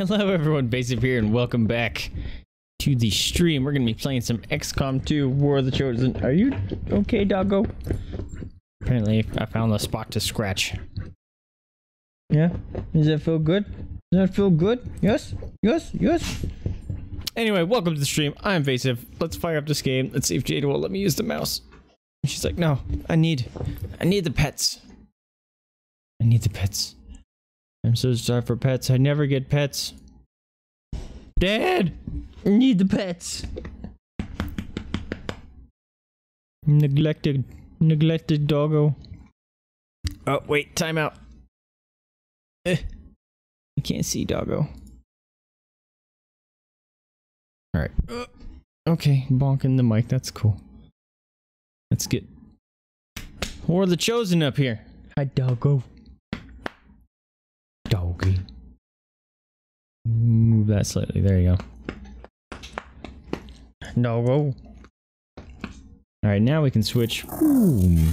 Hello everyone, Vaesive here and welcome back to the stream. We're gonna be playing some XCOM 2 War of the Chosen. Are you okay, doggo? Apparently I found a spot to scratch. Yeah? Does that feel good? Does that feel good? Yes? Yes? Yes? Anyway, welcome to the stream. I'm Vaesive. Let's fire up this game. Let's see if Jada will let me use the mouse. She's like, no, I need, I need the pets. I need the pets. I'm so sorry for pets. I never get pets. Dad! I need the pets. Neglected, neglected doggo. Oh, wait, timeout. Eh. I can't see doggo. Alright. Uh, okay, bonking the mic. That's cool. Let's get. Or the chosen up here. Hi, doggo. Move that slightly. There you go. Doggo. Alright, now we can switch. Ooh.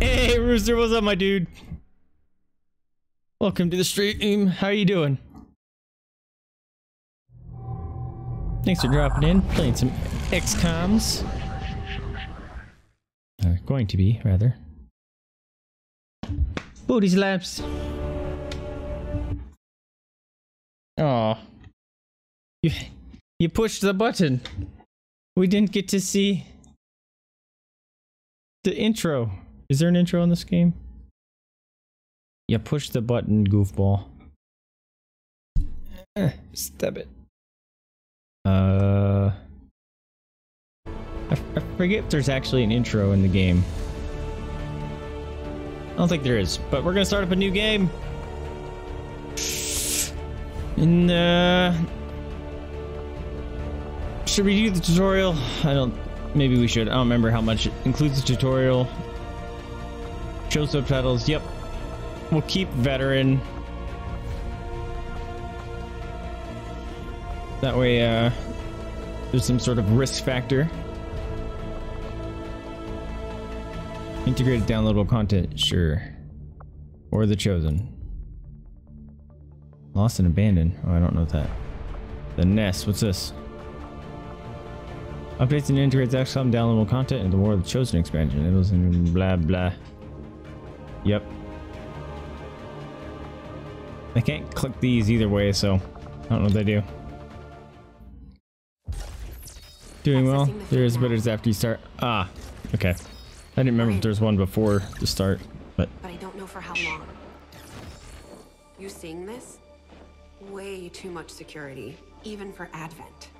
Hey, Rooster, what's up, my dude? Welcome to the stream. How are you doing? Thanks for dropping in, playing some XComs. Or going to be, rather. Booty slaps. Oh, you you pushed the button. We didn't get to see the intro. Is there an intro in this game? You push the button, goofball. Eh, stab it. Uh, I, forget if there's actually an intro in the game. I don't think there is, but we're gonna start up a new game. And uh, should we do the tutorial? I don't. Maybe we should. I don't remember how much it includes the tutorial. Show subtitles. Yep. We'll keep veteran. That way, uh, there's some sort of risk factor. Integrated downloadable content, sure. Or the chosen. Lost and abandoned. Oh, I don't know that. The nest. What's this? Updates and integrates XCOM downloadable content in the War of the Chosen expansion. It was in blah blah. Yep. I can't click these either way, so I don't know what they do. Doing well. There is, but it's after you start. Ah, okay. I didn't remember if there's one before the start, but. But I don't know for how long. You seeing this? Way too much security, even for Advent.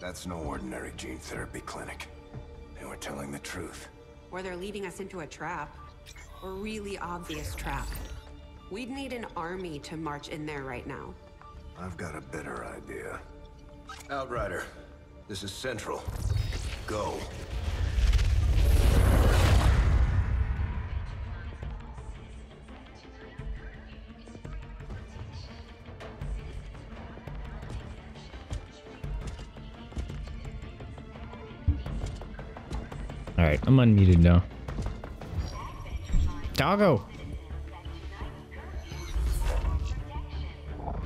That's no ordinary gene therapy clinic. They were telling the truth. Or they're leading us into a trap. A really obvious trap. We'd need an army to march in there right now. I've got a better idea. Outrider, this is Central. Go. Alright, I'm unmuted now. Doggo!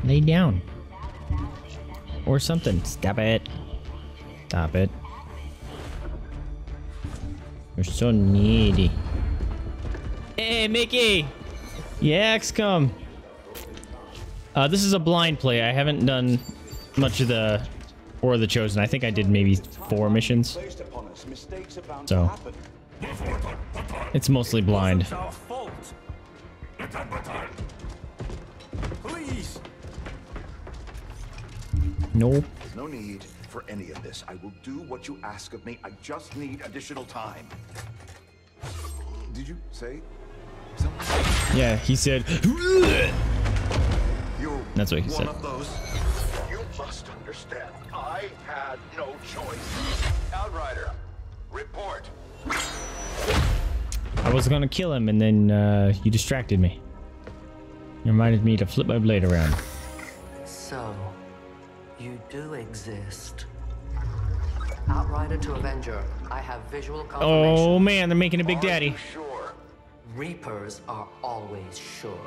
Lay down. Or something. Stop it. Stop it. You're so needy. Hey, Mickey! Yeah, XCOM. Uh, this is a blind play. I haven't done much of the or the chosen. I think I did maybe four missions. So it's mostly blind. Please! Nope. No need for any of this. I will do what you ask of me. I just need additional time. Did you say Yeah, he said. You're That's what he one said. of those. You must understand. I had no choice. Outrider, report. I was gonna kill him, and then uh, you distracted me. You reminded me to flip my blade around. So, you do exist. Outrider to Avenger, I have visual confirmation. Oh man, they're making a Big Are Daddy. you sure? Reapers are always sure.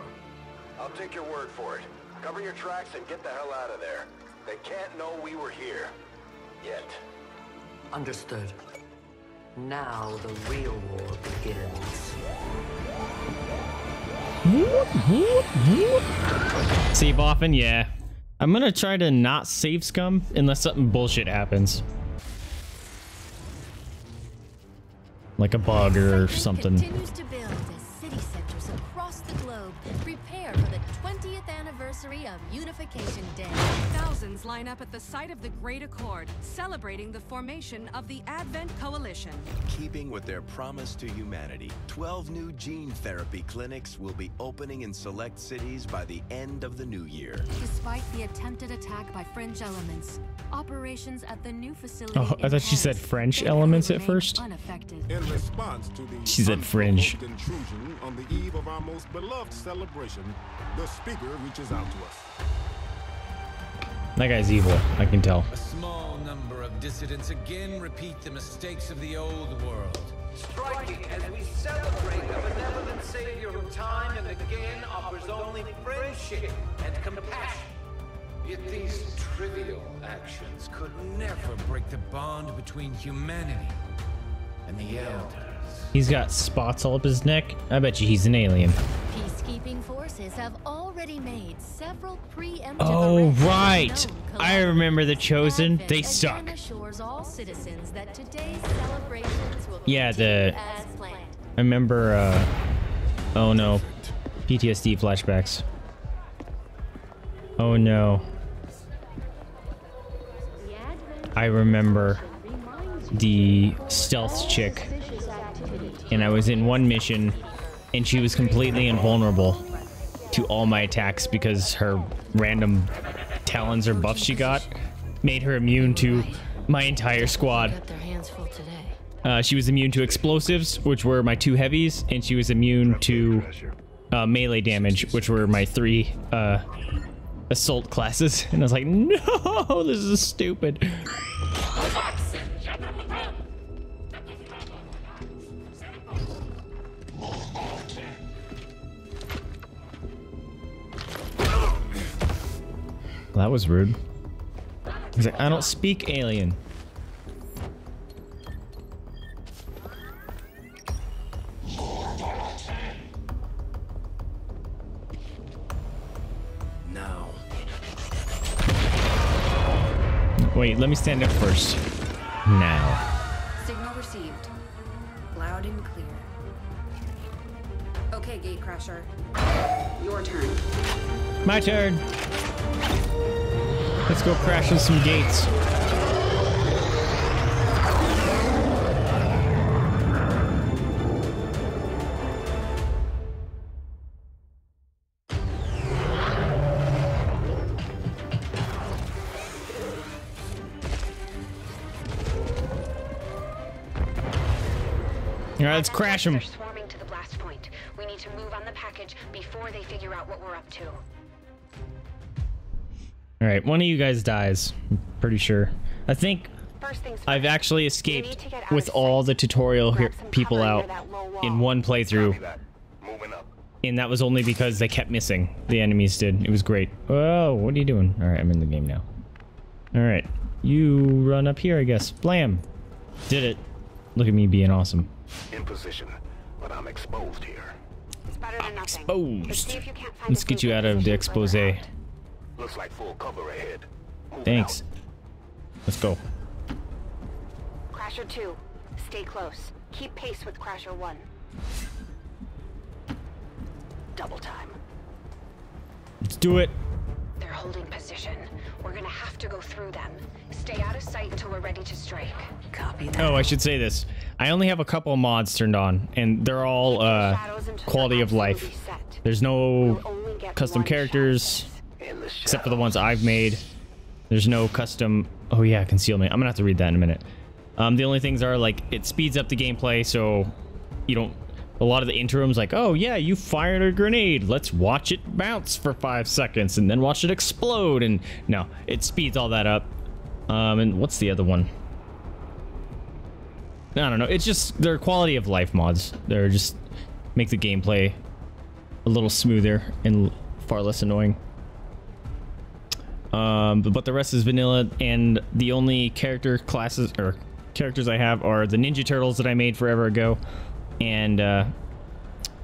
I'll take your word for it. Cover your tracks and get the hell out of there. They can't know we were here. Yet. Understood. Now the real war begins. Save often, yeah. I'm gonna try to not save scum unless something bullshit happens. Like a bug or Cyprus something. Anniversary of Unification Day. Thousands line up at the site of the Great Accord, celebrating the formation of the Advent Coalition. keeping with their promise to humanity. 12 new gene therapy clinics will be opening in select cities by the end of the new year. Despite the attempted attack by fringe elements, operations at the new facility Oh, I in thought she said French elements at remain first. Unaffected. In response to the She said fringe. intrusion on the eve of our most beloved celebration, the speaker reaches out to us. That guy's evil, I can tell. A small number of dissidents again repeat the mistakes of the old world. Striking as we celebrate a benevolent savior who time and again offers only friendship and compassion. Yet these trivial actions could never break the bond between humanity and the Elders. He's got spots all up his neck. I bet you he's an alien. Peacekeeping forces have already made several preemptive Oh, right. I remember The. Chosen. They suck. all citizens that today's celebrations will Yeah, the- as planned. I remember, uh, oh no, PTSD flashbacks. Oh no. I remember the stealth chick, and I was in one mission, and she was completely invulnerable to all my attacks because her random talons or buffs she got made her immune to my entire squad. Got their hands full today. Uh, she was immune to explosives, which were my two heavies, and she was immune to uh, melee damage, which were my three uh, assault classes. And I was like, no, this is stupid. Well, that was rude. He's like, I don't speak alien. Now, Wait, let me stand up first. Now. Signal received. Loud and clear. Okay, Gatecrasher. Your turn. My turn. Let's go crashing some gates. All right, let's crash them. They're swarming to the blast point. We need to move on the package before they figure out what we're up to. All right, one of you guys dies. I'm pretty sure. I think First first. I've actually escaped out with all the tutorial Grab here, some people out near that low in one playthrough, That. Moving up. and that was only because they kept missing. The enemies did. It was great. Oh, what are you doing? All right, I'm in the game now. All right, you run up here, I guess. Blam! Did it. Look at me being awesome. In position. But I'm exposed here. It's better than nothing. Exposed. But see if you can't find Let's get you out of the position expose. Further out. Looks like full cover ahead. Moving Thanks. out. Let's go. Crasher 2, stay close. Keep pace with Crasher 1. Double time. Let's do it. They're holding position. We're gonna have to go through them. Stay out of sight until we're ready to strike. Copy that. Oh, I should say this. I only have a couple of mods turned on, and they're all uh, quality of life. set. There's no We'll custom characters In the except for the ones I've made. There's no custom. Oh yeah, concealment. I'm gonna have to read that in a minute. Um, the only things are like it speeds up the gameplay, so you don't. A lot of the interims, like, oh yeah, you fired a grenade. Let's watch it bounce for five seconds and then watch it explode. And no, it speeds all that up. Um, and what's the other one? I don't know. It's just they're quality of life mods. They're just make the gameplay a little smoother and far less annoying. Um, but, the rest is vanilla, and the only character classes or characters I have are the Ninja Turtles that I made forever ago, and uh,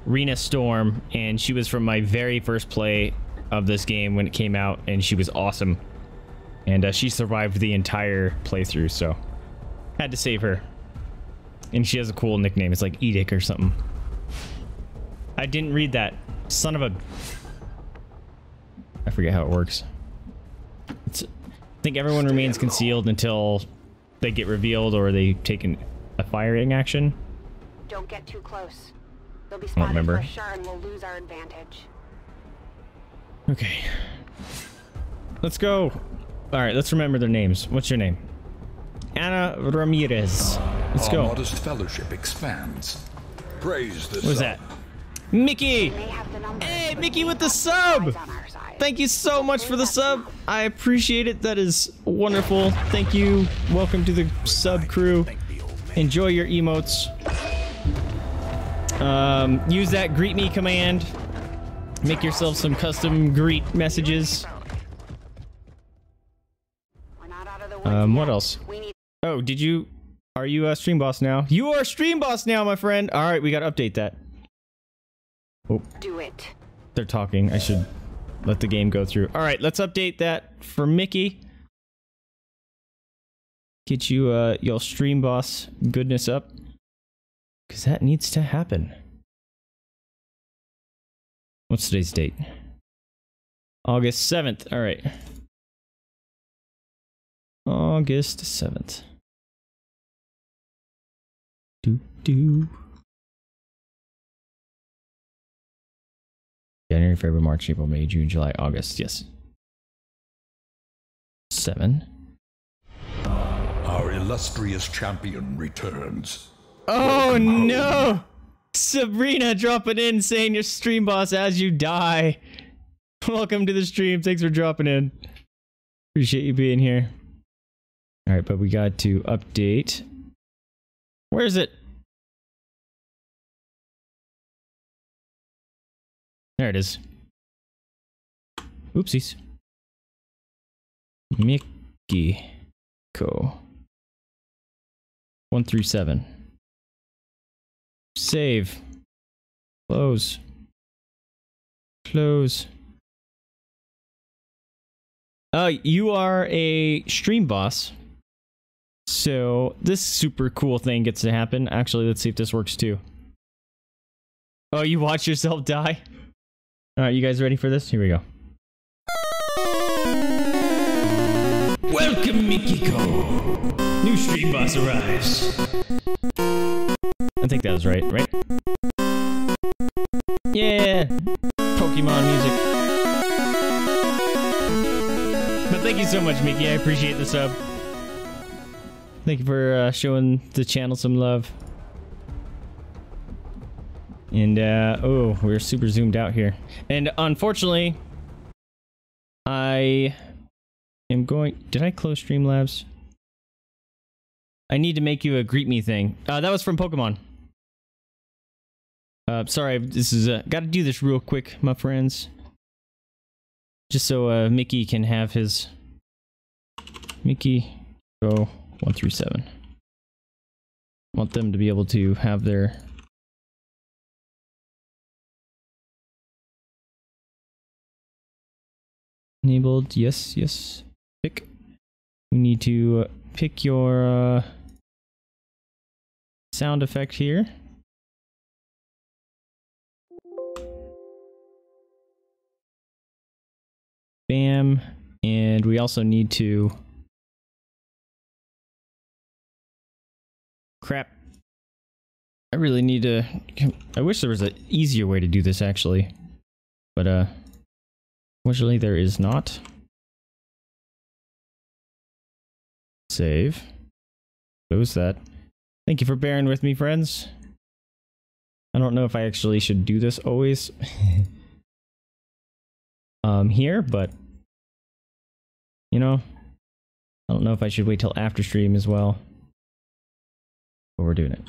Rena Storm, and she was from my very first play of this game when it came out, and she was awesome. And uh, she survived the entire playthrough, so had to save her. And she has a cool nickname. It's like Edic or something. I didn't read that. Son of a... I forget how it works. It's, I think everyone remains concealed until they get revealed or they take an, a firing action. Don't get too close. They'll be I spotted remember. for sure and we'll lose our advantage. Okay. Let's go. All right, let's remember their names. What's your name? Anna Ramirez. Let's Our go. modest fellowship expands. Praise the What was sun. that? Mickey! Hey, Mickey with the sub! Thank you so much for the sub. I appreciate it. That is wonderful. Thank you. Welcome to the sub crew. Enjoy your emotes. Um, use that greet me command. Make yourself some custom greet messages. Um, what else? Oh, did you? Are you a stream boss now? You are stream boss now, my friend. All right, we gotta update that. Oh, Do it. they're talking. I should let the game go through. All right, let's update that for Mickey. Get you uh your stream boss goodness up, cause that needs to happen. What's today's date? August seventh. All right. August seventh. Do do. January, February, March, April, May, June, July, August. Yes. Seven. Our illustrious champion returns. Oh no! Sabrina dropping in saying your stream boss as you die. Welcome to the stream. Thanks for dropping in. Appreciate you being here. Alright, but we got to update. Where is it? There it is. Oopsies. Mickey. One through seven. Save. Close. Close. Uh, you are a stream boss. So this super cool thing gets to happen. Actually, let's see if this works too. Oh, you watch yourself die? Alright, you guys ready for this? Here we go. Welcome, Mikiko! New stream boss arrives. I think that was right, right? Yeah! Pokemon music. But thank you so much, Mickey. I appreciate the sub. Thank you for uh, showing the channel some love. And, uh, oh, we're super zoomed out here. And unfortunately, I am going... Did I close Streamlabs? I need to make you a greet me thing. Uh, that was from Pokemon. Uh, sorry, this is, uh, gotta do this real quick, my friends. Just so, uh, Mickey can have his... Mickey, go one through seven. Want them to be able to have their enabled. Yes, yes. Pick. We need to uh, pick your uh, sound effect here. Bam. And we also need to crap. I really need to I wish there was an easier way to do this actually. But uh Fortunately, there is not. Save. Close that. Thank you for bearing with me, friends. I don't know if I actually should do this always. um, here, but... You know, I don't know if I should wait till after stream as well. but we're doing it.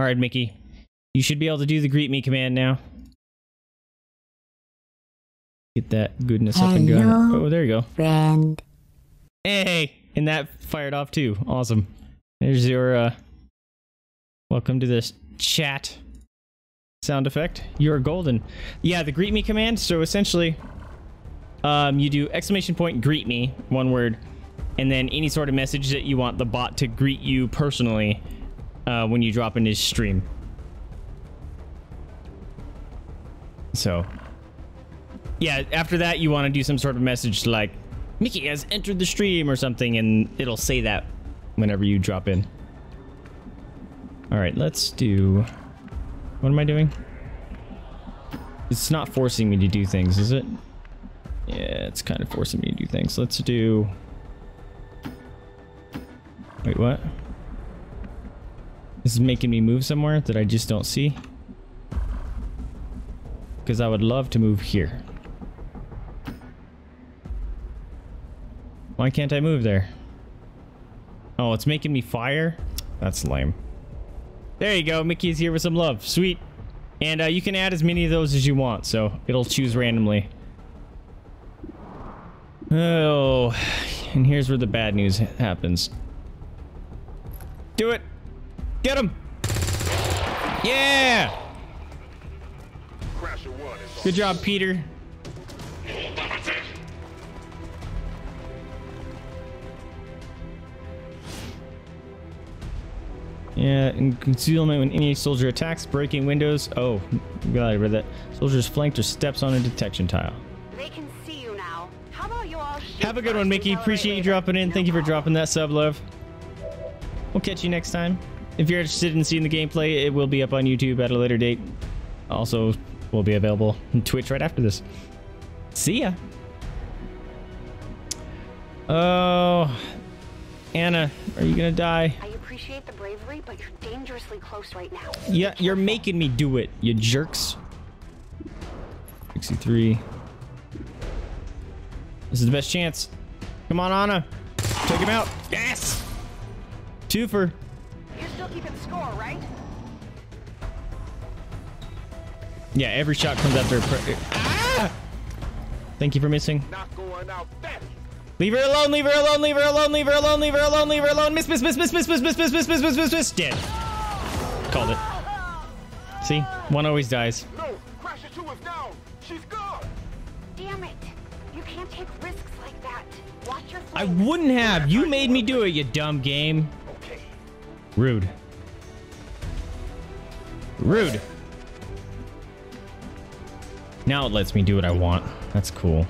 All right, Mickey. You should be able to do the greet me command now. Get that goodness up and going. Oh, there you go. Friend. Hey, and that fired off too. Awesome. There's your uh welcome to this chat sound effect. You're golden. Yeah, the greet me command. So essentially, um, you do exclamation point greet me, one word, and then any sort of message that you want the bot to greet you personally uh, when you drop in his stream. So, yeah, after that, you want to do some sort of message like, Mickey has entered the stream or something, and it'll say that whenever you drop in. All right, let's do. What am I doing? It's not forcing me to do things, is it? Yeah, it's kind of forcing me to do things. Let's do. Wait, what? This is making me move somewhere that I just don't see. Because I would love to move here. Why can't I move there? Oh, it's making me fire? That's lame. There you go. Mickey's here with some love. Sweet. And uh, you can add as many of those as you want, so it'll choose randomly. Oh, and here's where the bad news happens. Do it. Get him. Yeah. Good job, Peter. Yeah, and concealment when any soldier attacks, breaking windows. Oh, God, I read that. Soldiers flanked or steps on a detection tile. They can see you now. How about you all Have a good one, Mickey. Appreciate you dropping in. Thank you for dropping that sub, love. We'll catch you next time. If you're interested in seeing the gameplay, it will be up on YouTube at a later date. Also, will be available on Twitch right after this. See ya. Oh, Anna, are you gonna die? I appreciate the bravery, but you're dangerously close right now. Yeah, you're making me do it, you jerks. 63. This is the best chance. Come on, Anna. Take him out. Yes! Twofer. You're still keeping score, right? Yeah, every shot comes after a ah! Thank you for missing. Leave her alone, leave her alone, leave her alone, leave her alone, leave her alone, leave her alone. Miss, miss, miss, miss, miss, miss, miss, miss, miss, miss, miss, miss, miss. Dead. Called it. See? One always dies. No, Crasher 2 is down. She's gone. Damn it! You can't take risks like that. Watch your I wouldn't have. You made me do it, you dumb game. Rude. Rude. Now it lets me do what I want. That's cool.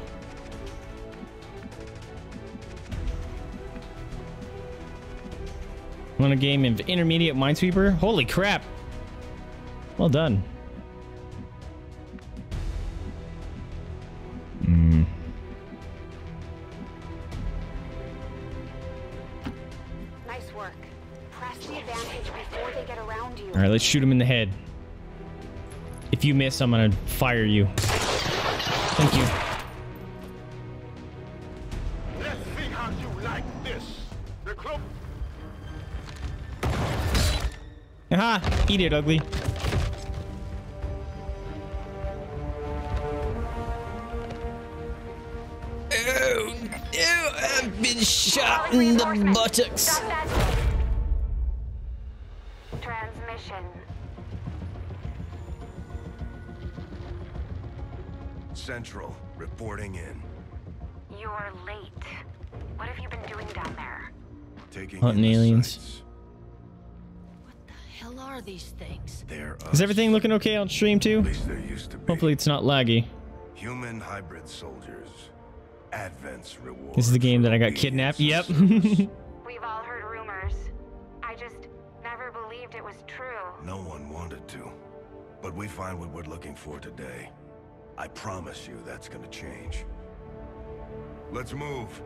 Want a game of intermediate minesweeper? Holy crap. Well done. All right, let's shoot him in the head. If you miss, I'm gonna fire you. Thank you. Let's see how you like this. The club Aha! Eat it, ugly. Oh, oh, I've been shot in the buttocks. Central, reporting in. You're late. What have you been doing down there? Taking Hunting in the aliens. sights. hell are these things? They're Is everything looking okay on stream too? At least there used to be. Hopefully it's not laggy. Human hybrid soldiers. Advent's reward. This is the game that I got kidnapped. Yep. We've all heard rumors. I just never believed it was true. No one wanted to. But we find what we're looking for today. I promise you that's gonna change. Let's move.